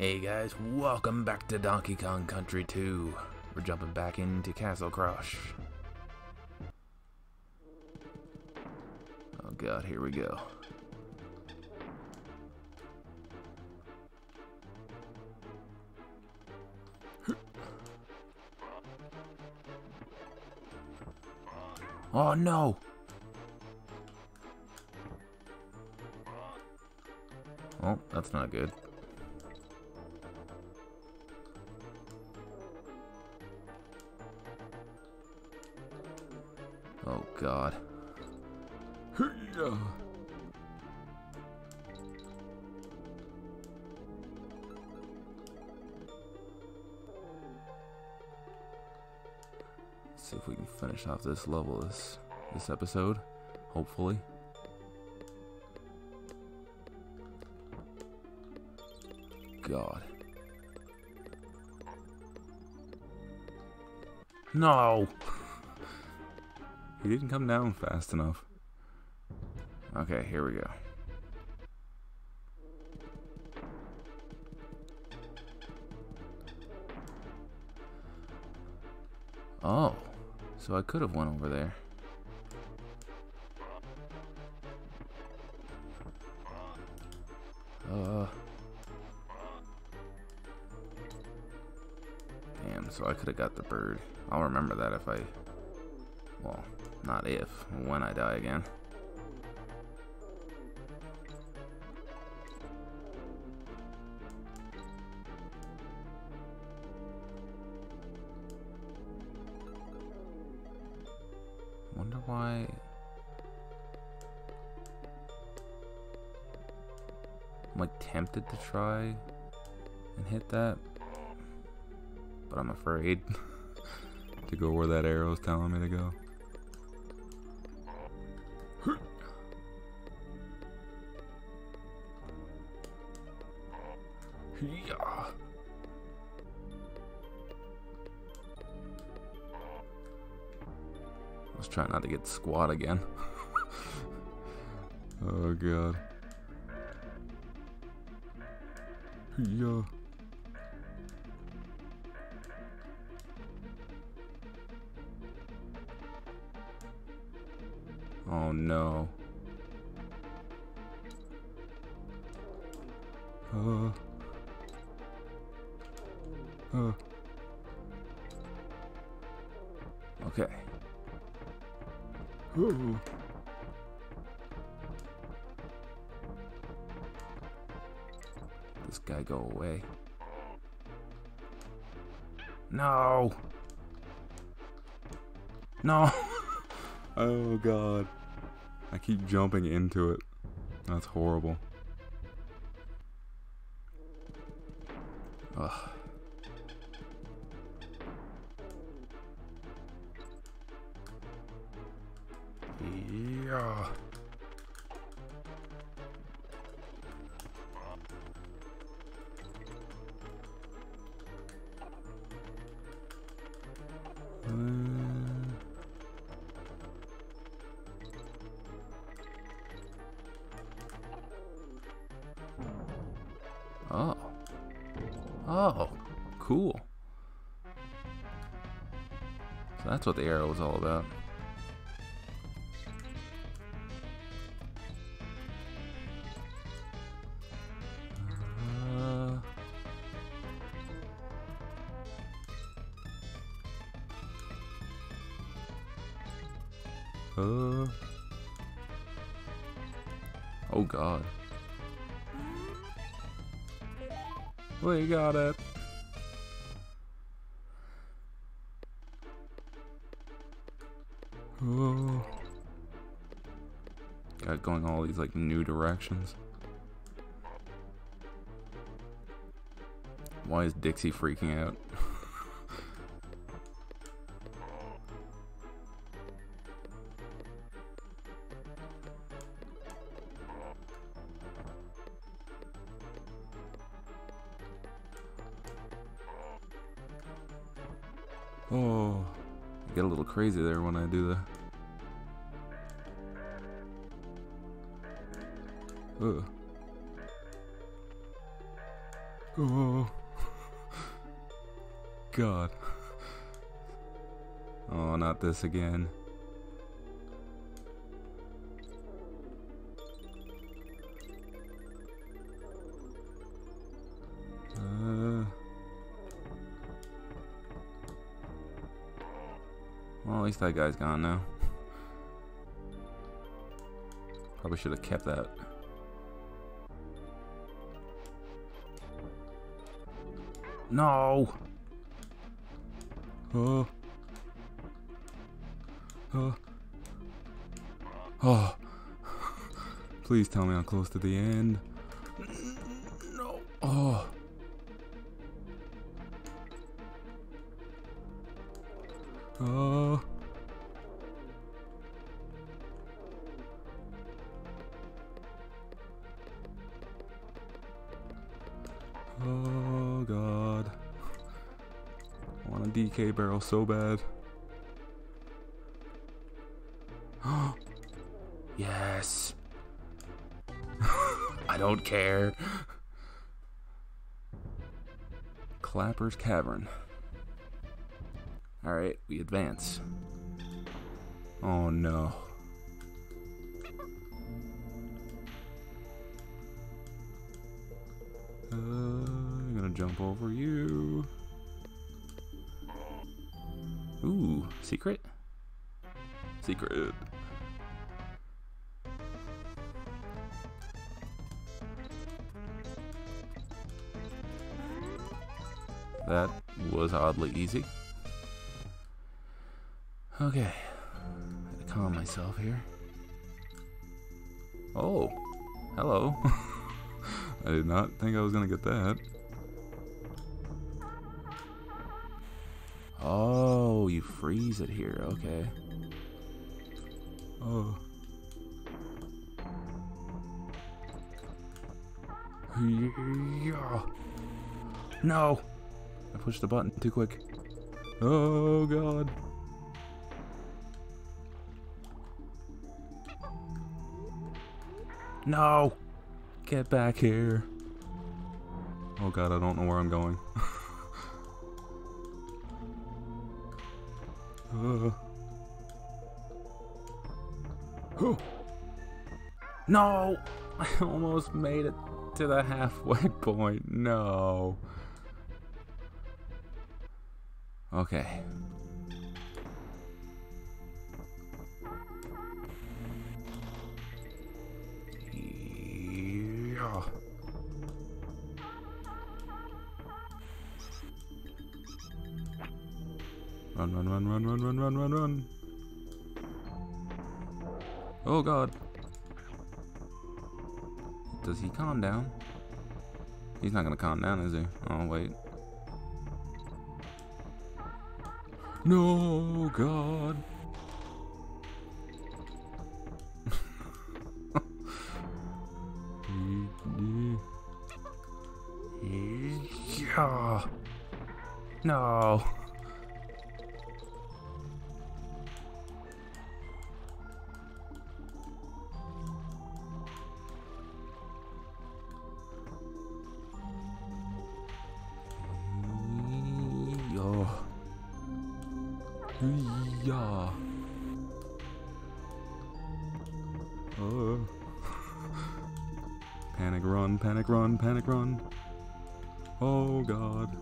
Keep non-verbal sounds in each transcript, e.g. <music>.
Hey guys, welcome back to Donkey Kong Country 2. We're jumping back into Castle Crush. Oh god, here we go. Oh no! Oh, that's not good. Oh god. see if we can finish off this level this this episode, hopefully. God. No! He didn't come down fast enough. Okay, here we go. Oh. So I could have went over there. Uh. Damn, so I could have got the bird. I'll remember that if I... Well, not if, when I die again. Wonder why... I'm like tempted to try and hit that, but I'm afraid <laughs> to go where that arrow is telling me to go. Yeah. Let's try not to get squat again. <laughs> oh god. Yeah. Oh no. Uh. Uh. Okay. Ooh. This guy go away. No. No. <laughs> oh god. I keep jumping into it. That's horrible. Ugh. Yeah. Uh, Oh. Oh, cool. So that's what the arrow was all about. Uh, oh god. We got it. Oh. Got going all these like new directions. Why is Dixie freaking out? <laughs> oh, I get a little crazy there when I do that. Ugh. Oh. <laughs> God. Oh, not this again. Least that guy's gone now. Probably should have kept that. No! Oh. Oh. <laughs> Oh. Please tell me I'm close to the end. No. Oh. Oh. Oh god. I want a DK barrel so bad. <gasps> yes. <laughs> I don't care. Clapper's Cavern. Alright, we advance. Oh no. Uh, jump over you. Ooh, secret? Secret. That was oddly easy. Okay. Calm myself here. Oh. Hello. <laughs> I did not think I was gonna get that. Oh, you freeze it here. Okay. Oh. Yeah. No. I pushed the button too quick. Oh god. No. Get back here. Oh god, I don't know where I'm going. <laughs> No! I almost made it to the halfway <laughs> point. No. Okay. Run, run, run, run, run, run, run, run, run. Oh god. Does he calm down? He's not gonna calm down, is he? Oh, wait. No, God. <laughs> No. Yeah. Oh. Uh. Panic run, panic run, panic run. Oh god.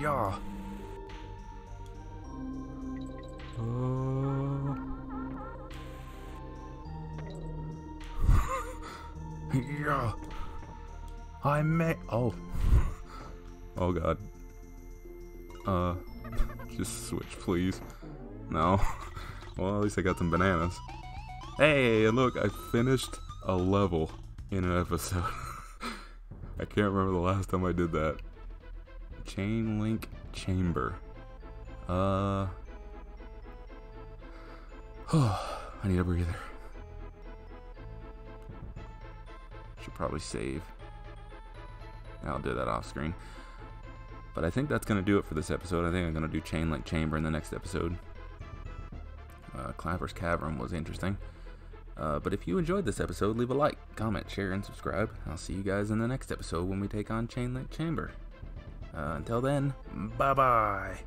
Yeah. Oh. <laughs> yeah. I may. Oh. Oh god. Uh, <laughs> just switch, please. No. <laughs> well, at least I got some bananas. Hey, look, I finished a level in an episode. <laughs> I can't remember the last time I did that. Chain link chamber. Uh. Oh, <sighs> I need a breather. Should probably save. I'll do that off screen. But I think that's going to do it for this episode. I think I'm going to do Chain Link Chamber in the next episode. Uh, Clapper's Cavern was interesting. Uh, but if you enjoyed this episode, leave a like, comment, share, and subscribe. I'll see you guys in the next episode when we take on Chainlink Chamber. Uh, until then, bye bye.